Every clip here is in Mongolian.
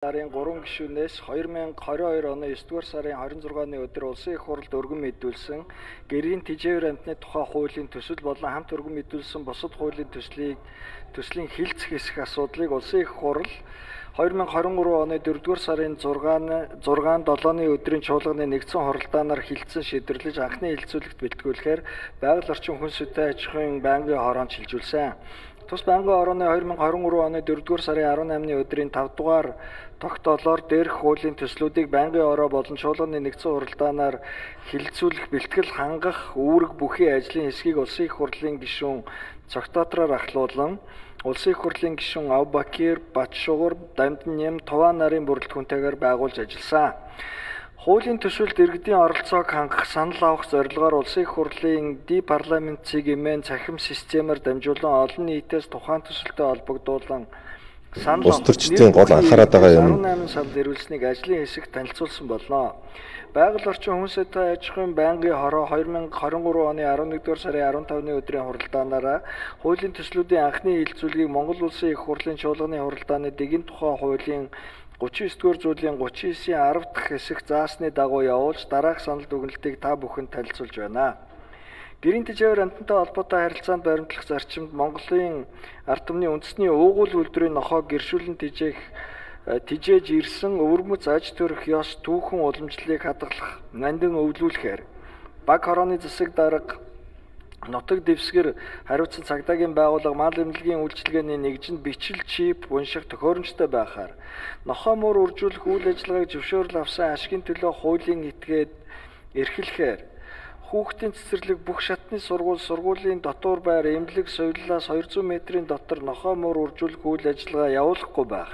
сарын 3 гишүүнээс 2022 оны 9 дугаар сарын 26-ны өдөр улсын их хурлд өргөн мэдүүлсэн гэрийн тэжээвэр амтны тухай хуулийн төсөл болон хамт өргөн мэдүүлсэн бусад хуулийн төслийг төслийн хилцэх хэсэх асуудлыг улсын их хурл 2023 оны 4 дугаар сарын 6-ны 6-нд 7-ны өдрийн чуулганы нэгдсэн хоролдооноор хилцэн шийдвэрлэж анхны хилцүүлэгт бэлтгүүлэхээр байгаль орчин хүн сүтэ аж ахуйн байнгын хороонд шилжүүлсэн. Тус байнгын орооны 2023 оны 4 дугаар сарын 18-ны өдрийн 5 дугаар тогтоолоор дээрх хуулийн төслүүдийг байнгын ороо болон чуулганы нэгдсэн хуралдаанаар хилцүүлэх бэлтгэл хангах үүрэг бүхий ажлын хэсгийг улсын их хурлын гишүүн цогтоотроор ахлуулан улсын их хурлын гишүүн Авбакир Батшугур Дамдын Нэм Туваа нарын бүрэлдэхүүнтэйгээр байгуулж ажилласан. Хуулийн төсвөлд иргэдийн оролцоог хангах санал авах зорилгоор улсын их хурлын ди парламент цэгийн цахим системээр дамжуулан олон нийтээс тухайн төсөлтөд холбогдуулан санал Улс төрчдийн гол анхаарал байгаа юм. 18 сард ирүүлсэнийг ажлын хэсэгт танилцуулсан болно. Байгаль орчин хүмүүстэй аж ахуйн байнгын хороо 2023 оны 11-р сарын 15-ны өдрийн хуралдаанаараа хуулийн төслүүдийн анхны хилцүүлгийг Монгол Улсын их хурлын чуулганы хуралдааны дэгэн тухай хуулийн 39-р зүйлийн 39-ийн 10 дахь хэсэг заасны дагуу явуулж дараах санал дүгнэлтийг та бүхэнд танилцуулж байна. Гэрийн тэжээвэр амтантай холбоотой харилцаанд баримтлах зарчимд Монголын ард түмний үндэсний уугуул үйлдвэрийн нохоог гэршүүлэн тижээх тижээж ирсэн өвөрмөц аж төрөх ёс түүхэн уламжлалыг хадгалах нандин өвлүүлэхээр баг хорооны засаг дарга нутаг дэвсгэр хариуцсан цагдаагийн байгууллага мал эмнэлгийн үйлчилгээний нэгжинд бичил чип унших төхөөрөмжтой байхаар нохоо мөр үржүүлэх үйл ажиллагааг зөвшөөрөл авсан ашигын төлөө хуулийн этгээд эрхлэхээр хүүхдийн цэцэрлэг бүх шатны сургууль сургуулийн дотуур байр эмнэлэг соёллоос 200 м-ийн дотор нохоо мөр үржүүлэх үйл ажиллагаа явуулахгүй байх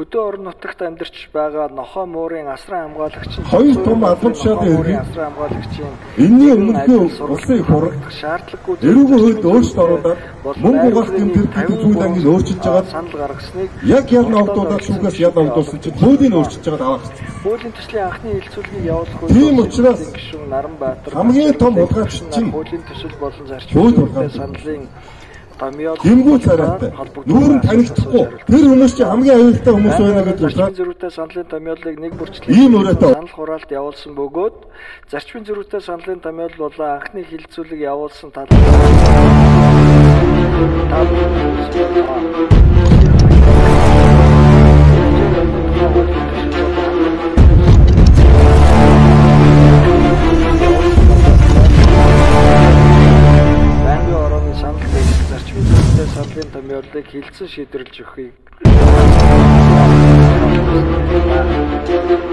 хөдөө орон нутагт амьдарч байгаа нохоо муурын асран хамгаалагч нь хоёр том муурын иргэд асран хамгаалагчийн энэний өмнөхний улсын хурл шаардлагагүй эрүүгийн хуульд өөрчлөлт оруулаад мөнгө угаалтын тэмдэгтийн зүйн ангийн өөрчилж байгаад санал гаргасныг яг яг навдуулаад шүүгээс яг навдуулсан чинь хуулийн өөрчилж байгаад авах хэрэгтэй. хуулийн төслийн анхны хилцүүлгийг явуулах Тийм учраас гишүүн Наранбаатар хамгийн том хулгайч чинь хуулийн төсөл болон зарчим саналын Гэмгүй царайтай нүүр нь танигдахгүй. тэр хүмүүс чинь хамгийн аюултай хүмүүс байна гэдэг учраас зөрүүтэй саналын томьёолыг нэг бүрчлэн Ийм өрөөтэй. санал хураалт явуулсан бөгөөд зарчмын зөрүүтэй саналын томьёол болон анхны хилцүүлэг явуулсан тал зорилыг хэлсэн шийдвэрлэж өгөхийг